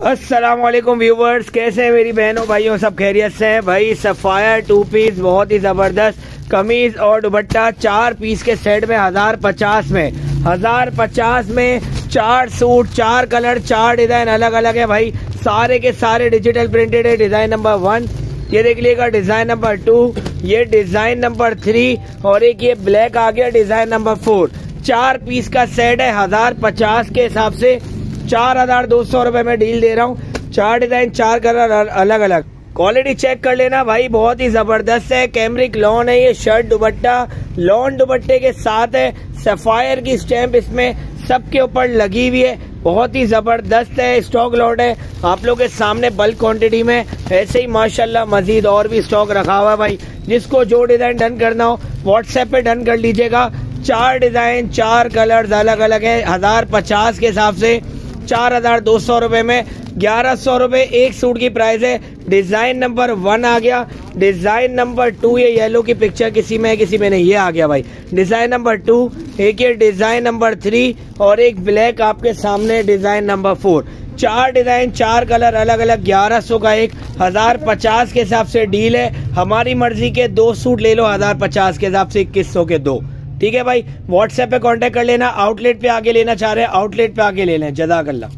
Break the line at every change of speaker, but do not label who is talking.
Aslam viewers कैसे हैं मेरी बहनों, भाइयों? सब खैरियत से हैं? भाई सफ़ायर टू पीस बहुत ही ज़बरदस्त कमीज और दुपट्टा चार पीस के सेट में हज़ार पचास में। हज़ार पचास में चार सूट चार कलर चार डिज़ाइन अलग अलग है भाई। सारे के सारे डिजिटल प्रिंटेड है। डिज़ाइन नंबर वन ये देख लीजिएगा। डिज़ाइन नंबर टू ये डिज़ाइन नंबर थ्री और एक ये ब्लैक आ गया। डिज़ाइन नंबर फोर चार पीस का सेट है। हज़ार पचास के हिसाब से चार हज़ार दो सौ रुपये में डील दे रहा हूँ। चार डिज़ाइन, चार कलर अलग अलग क्वालिटी चेक कर लेना भाई, बहुत ही ज़बरदस्त है। कैमरिक लॉन है ये शर्ट दुपट्टा। लॉन दुपट्टे के साथ है। सफायर की स्टैंप इसमें सबके ऊपर लगी हुई है। बहुत ही ज़बरदस्त है स्टॉक लॉट है। आप लोग के सामने बल्क क्वांटिटी में ऐसे ही माशाल्लाह मजीद और भी स्टॉक रखा हुआ है भाई। जिसको जो डिज़ाइन डन करना हो व्हाट्सएप पे डन कर लीजिएगा। चार डिज़ाइन चार कलर्स अलग अलग है। हज़ार पचास के हिसाब से। चार हज़ार दो सौ रुपये में। ग्यारह सौ रुपये एक सूट की प्राइस है। डिज़ाइन नंबर वन आ गया। डिज़ाइन नंबर टू, ये येलो की पिक्चर किसी में है, किसी में नहीं, ये आ गया भाई। डिज़ाइन नंबर टू, एक ये डिज़ाइन नंबर थ्री और एक ब्लैक आपके सामने डिज़ाइन नंबर फोर। चार डिज़ाइन, चार कलर अलग अलग ग्यारह सौ का एक, हज़ार पचास के हिसाब से डील है। हमारी मर्ज़ी के दो सूट ले लो, हज़ार पचास के हिसाब से, इक्कीस सौ के दो। ठीक है भाई व्हाट्सएप पे कांटेक्ट कर लेना आउटलेट पे आगे लेना चाह रहे हैं आउटलेट पे आगे ले लें, जजाकल्ला।